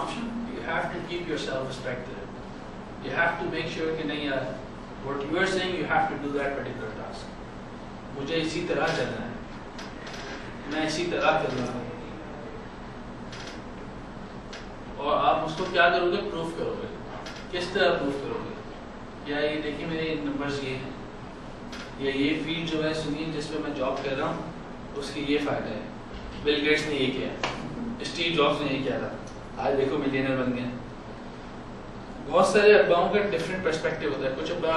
option, you have to keep yourself respected. You have to make sure कि नहीं यार what you are saying you have to do that particular task. मुझे इसी तरह चलना है। मैं इसी तरह कर रहा और आप उसको क्या करोगे? प्रूफ करोगे। किस तरह प्रूफ करोगे? या ये देखिए मेरे नंबर्स ये हैं। या ये फ़ील्ड जो है सुनिए जिस पे मैं जॉब कर रहा हूँ उसके ये फ़ायदा है। बिल गेट्स ने ये किया। स्टीव जॉब्स ने ये किया था। आज देखो मिलियनर बन गए। बहुत सारे अब्बाओं का डिफरेंट पर्सपेक्टिव होता है। कुछ अब्बा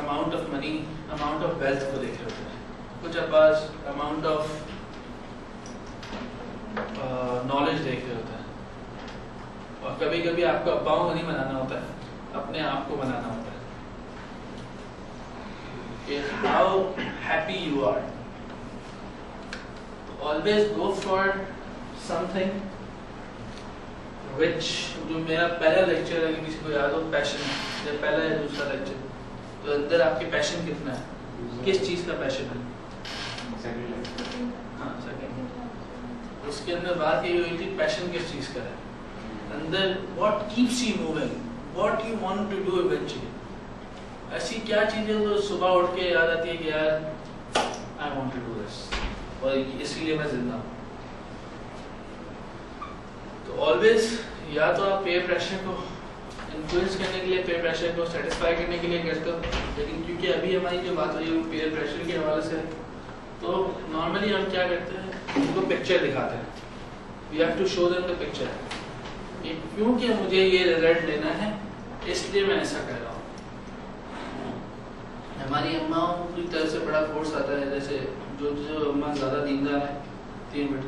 amount of money amount of wealth को देख रहे होते हैं। कुछ अब्बास अमाउंट ऑफ़ नॉलेज देख रहे होते हैं। और कभी कभी आपको अब्बाओं को नहीं बनाना होता है। अपने आप को बनाना होता है। How happy you are always go for something which जो मेरा पहला लेक्चर है किसी को याद हो पैशन या पहला या दूसरा लेक्चर तो अंदर आपके पैशन कितना है? किस चीज़ का पैशन है? हाँ सेकंड उसके अंदर बात ये हुई थी पैशन किस चीज़ का है? अंदर what keeps you moving what you want to do eventually ऐसी क्या चीज़ें जो सुबह उठ के याद आती है कि यार I want to do this और इसीलिए मैं ज़िंदा हूँ। तो ऑलवेज या तो आप पेयर प्रेशर को इन्फ्लुएंस करने के लिए पेयर प्रेशर को सेटिस्फाई करने के लिए करते हो, लेकिन क्योंकि अभी हमारी जो बात हुई वो पेयर प्रेशर के हवाले से तो नॉर्मली हम क्या करते हैं, उनको पिक्चर दिखाते हैं। We have to show them the picture क्योंकि मुझे ये रिज़ल्ट लेना है, इसलिए मैं ऐसा कर रहा हूँ। हमारी अम्माओं की तरफ़ से बड़ा फोर्स आता है, जैसे जो जो अम्मा ज़्यादा दीनदार है, तीन मिनट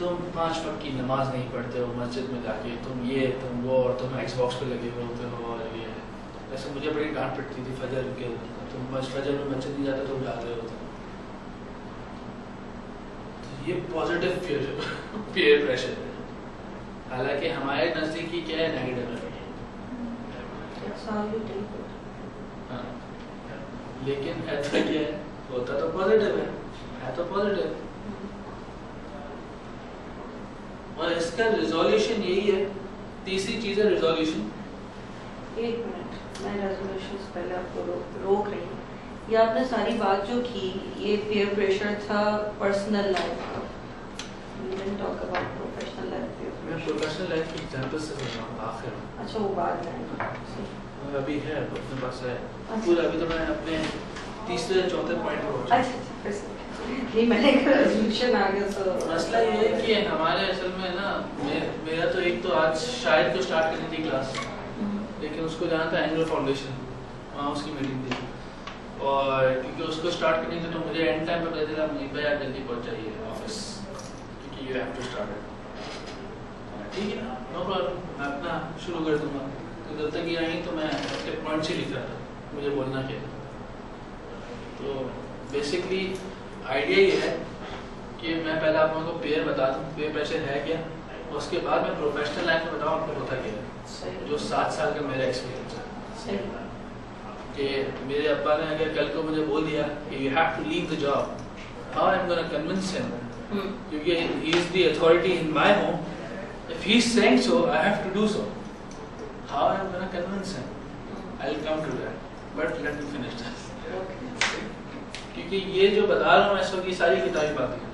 तुम पाँच वक्त की नमाज़ नहीं पढ़ते हो मस्जिद में जाके तुम ये तुम वो और तुम एक्सबॉक्स पे लगे हुए होते हो और ये। वैसे मुझे बड़ी डांट पड़ती थी फजर के तुम बस फजर में मस्जिद नहीं जाते तुम जाते हो। तो ये पॉजिटिव पेयर पेयर प्रेशर है हालाँकि हमारे नज़दीकी क्या है नेगेटिव है। हाँ। लेकिन ऐसा क्या है होता तो पॉजिटिव है है तो पॉजिटिव और इसका रिजोल्यूशन यही है। तीसरी चीज़ है रिजोल्यूशन एक मिनट मैं रेजोल्यूशन पहले आपको रो, रोक रही हूँ। ये आपने सारी बात जो की ये पेयर प्रेशर था पर्सनल लाइफ का। टॉक अबाउट प्रोफेशनल लाइफ मैं प्रोफेशनल लाइफ की एग्जांपल से बोल रहा हूँ आखिर। अच्छा वो बात अभी है अपने पास है। अच्छा। पूरा अभी तो मैं अपने तीसरे चौथे पॉइंट पर अच्छा अच्छा फिर से। नहीं मैंने एक आ गया सो मसला ये है कि हमारे असल में ना मे, मेरा तो एक तो आज शायद तो स्टार्ट करनी थी क्लास लेकिन उसको जाना था एनुअल फाउंडेशन वहाँ उसकी मीटिंग थी। और क्योंकि उसको स्टार्ट करनी थी तो मुझे एंड टाइम पर पता चला मुझे भाई आप जल्दी पहुँच जाइए ऑफ़िस क्योंकि यू हैव टू स्टार्ट ठीक है नो प्रॉब्लम मैं अपना शुरू कर दूँगा। तो जब तक ये आई तो मैं अपने पॉइंट से लिख रहा था मुझे बोलना क्या तो बेसिकली आइडिया ये है कि मैं पहले आप लोगों को पेयर बता दूँ पेयर प्रेशर है क्या? उसके बाद मैं प्रोफेशनल लाइफ में बताऊँ आपको होता क्या है जो सात साल का मेरा एक्सपीरियंस है। कि मेरे अब्बा ने अगर कल को मुझे बोल दिया कि you have to leave the job how I am gonna convince him क्योंकि he is the authority in my home if he is saying so I have to do so how I am gonna convince him I will come to that but let me finish this क्योंकि ये जो बता रहा हूँ मैं इस ये सारी किताबी बातें। हैं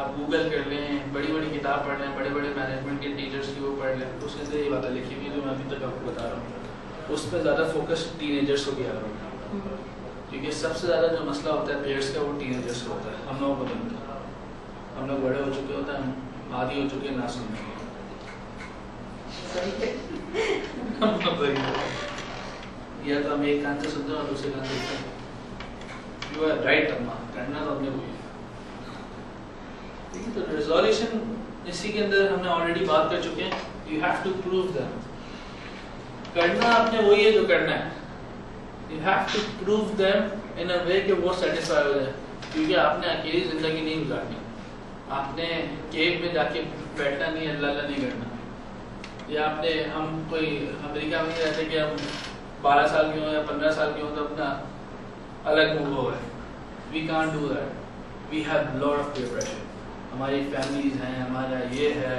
आप गूगल कर लें बड़ी बड़ी किताब पढ़ लें बड़े बड़े मैनेजमेंट के टीचर्स की वो पढ़ लें तो उसके अंदर ये बातें लिखी हुई हैं जो मैं अभी तक आपको बता रहा हूँ। उस पर ज़्यादा फोकस टीनेजर्स को किया रहा हूँ क्योंकि सबसे ज़्यादा जो मसला होता है पेयर्स का वो टीनेजर्स का होता है। हम लोगों को तो नहीं। होता हम लोग बड़े हो चुके होते हैं आदि हो चुके हैं ना सुनने है। हैं। या तो हम एक कान से सुनते हैं और दूसरे कान से सुनते हैं। यू आर राइट अम्मा करना तो हमने है ठीक तो रिजोल्यूशन इसी के अंदर हमने ऑलरेडी बात कर चुके हैं। You have to prove them करना आपने वही है जो करना है। You have to prove them in a way कि वो सेटिस्फाई हो जाए। क्योंकि आपने अकेली ज़िंदगी नहीं गुजारनी। आपने केव में जाके बैठना नहीं है अल्लाह नहीं करना। या आपने, हम कोई अमेरिका में रहते कि हम बारह साल के हों या पंद्रह साल के हों तो अपना अलग मूव हो गए we can do that we have lot of peer pressure हमारी फैमिलीज़ हैं, हमारा ये है।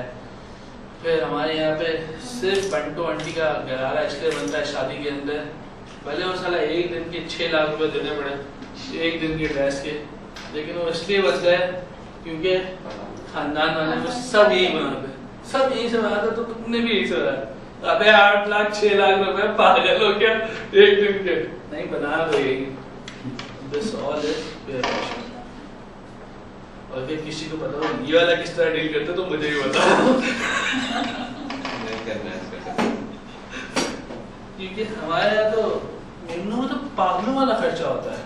फिर हमारे यहाँ पे सिर्फ़ बंटो आंटी का गरारा इसलिए बनता है शादी के अंदर। भले वो साला एक दिन के छः लाख रुपए देने पड़े, एक दिन की ड्रेस के। लेकिन वो इसलिए बच गए क्योंकि खानदान वाले में सब यही बना पे सब यही से बना था तो तुमने भी यही से बनाया। अबे आठ लाख, छह लाख रुपए पागल हो गया एक दिन के। नहीं, बना यही। दिस ऑल इज़ और फिर किसी को पता हो, ये वाला किस तरह डील करते तो मुझे भी बताओ क्योंकि हमारे यहाँ तो मेमनों में तो पागलों वाला खर्चा होता है।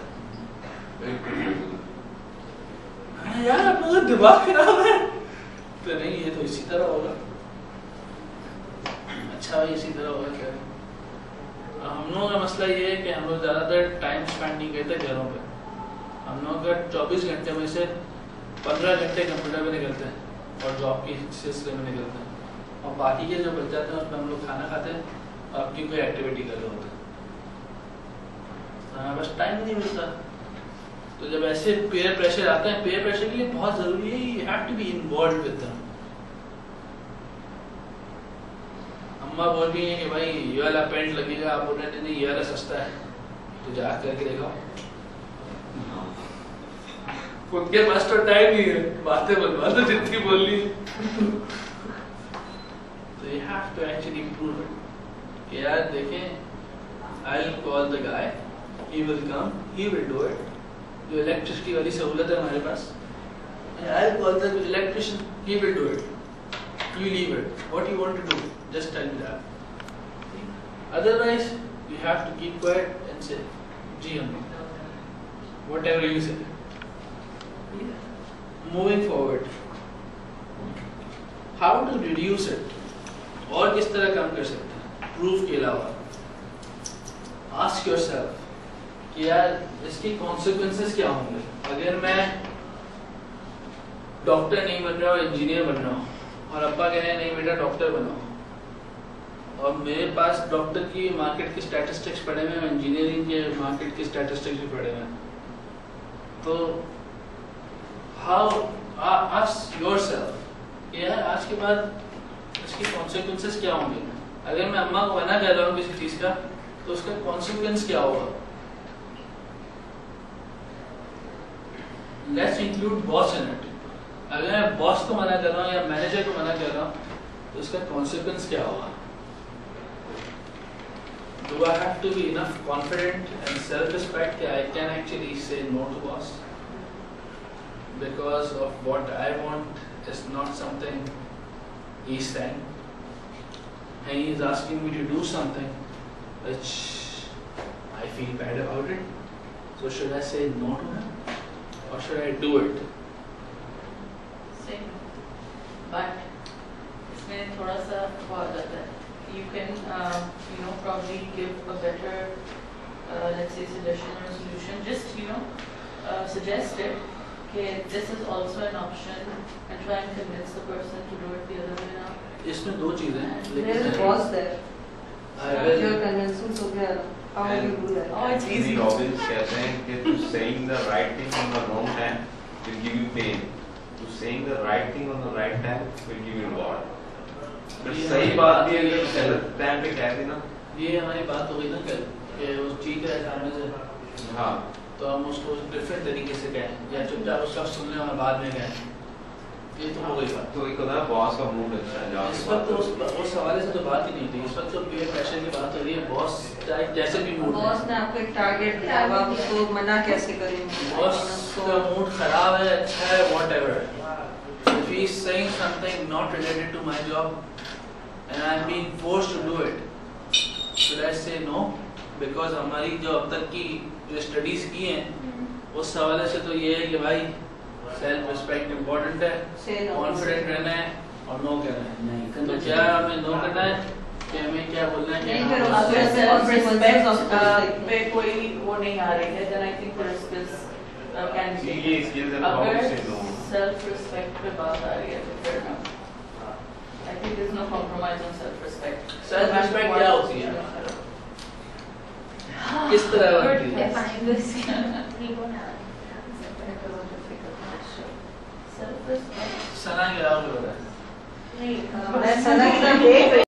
यार लोगों का दिमाग खराब है। तो नहीं, ये तो इसी तरह होगा। अच्छा भाई इसी तरह होगा, क्या? हम लोगों का मसला ये है कि हम लोग ज़्यादातर टाइम स्पेंड नहीं करते घरों पर हम लोग का 24 घंटे में से 15 घंटे कंप्यूटर पे निकलते हैं और जॉब के सिलसिले में निकलते हैं। और बाकी के जो बच जाते हैं, उसमें हम लोग खाना खाते हैं और अपनी कोई एक्टिविटी कर रहे होते हैं। तो बस टाइम नहीं मिलता। तो जब ऐसे पेयर प्रेशर आते हैं पेयर प्रेशर के लिए बहुत ज़रूरी है you have to be involve with them अम्मा बोल रही है कि भाई, ये वाला पेंट लगेगा, आप बोल रहे नहीं, ये वाला सस्ता है। तो जा करके देखो। खुद के पास तो टाइम नहीं है, बातें बनवा दो जितनी बोलनी है। तो you have to actually improve it यार देखें I will call the guy he will come he will do it जो इलेक्ट्रिसिटी वाली सहूलत है हमारे पास I will call the electrician he will do it you leave it, what you want to do just tell me that. Otherwise, you have to keep quiet and say, ji hum whatever you say. Moving forward. How to reduce it? और किस तरह कम कर सकते हैं? Proof के अलावा. Ask yourself कि यार, इसके कॉन्सिक्वेंसेस क्या होंगे? अगर मैं डॉक्टर नहीं बन रहा हूँ इंजीनियर बन रहा हूँ, और अब्बा कह रहे हैं, नहीं बेटा डॉक्टर बनो और मेरे पास डॉक्टर की मार्केट के स्टैटिस्टिक्स पढ़े हुए हैं इंजीनियरिंग के मार्केट के स्टैटिस्टिक्स भी पढ़े हुए हैं। तो हाउ आस्क योरसेल्फ यार आज के बाद इसके कॉन्सिक्वेंसेस क्या होंगे? अगर मैं अम्मा को मना कर रहा हूँ किसी चीज़ का तो उसका कॉन्सिक्वेंस क्या होगा? Let's include boss in it अगर मैं बॉस को मना कर रहा हूँ या मैनेजर को मना कर रहा हूँ तो उसका कॉन्सिक्वेंस क्या होगा? Do I have to be enough confident and self-respect that I can actually say no to boss? Because of what I want is not something he's saying. And he is asking me to do something which I feel bad about it. So should I say no to him? Or should I do it? Same. But इसमें थोड़ा सा वो आ जाता है you can uh, you know probably give a better uh, let's say suggestion or solution just you know uh, suggest it okay this is also an option and try and convince the person to do it the other way around इसमें दो चीजें हैं There is a लेकिन boss there. I will- You're convincing Sophia. How will you do that? Oh, it's Tony easy. Robbins कहते हैं कि to saying the right thing on the wrong time will give you pain. To saying the right thing on the right time will give you reward. सही बात भी है। Time पे कह दी ना। ये हमारी बात हो गई ना कल कि वो ठीक है सामने से। हाँ। तो हम उसको डिफरेंट तरीके से कहें या चुपचाप उसका सुन लें और बाद में कहें। ये तो हो गई बात। तो एक होता है बॉस का मूड अच्छा है इस वक्त तो उस, उस हवाले से तो बात ही नहीं थी इस वक्त तो पेयर प्रेशर की बात हो रही है बॉस चाहे जैसे भी मूड बॉस ने आपको एक टारगेट दिया आप उसको मना कैसे करेंगे? बॉस का मूड खराब है अच्छा है whatever if he is saying something not related to my job and I am being forced to do it should I say no because हमारी जो अब तक की जो स्टडीज़ की हैं उस हवाले से तो ये है कि भाई सेल्फ रिस्पेक्ट इम्पोर्टेंट है no. कॉन्फिडेंट रहना है और नो कहना है तो क्या हमें नो करना है कि हमें क्या बोलना है फिर हाँ, अगर self respect uh, पे कोई वो नहीं आ रही है then I think uh, can be ये skills and how to अगर no. self respect पे बात आ रही है तो फिर ना I think there's no compromise on self respect Self-respect क्या होती है? किस तरह होती है? Define this. we don't have. self respect सना क्या हो रहा है नहीं अ, मैं सना की तरफ़ देख रही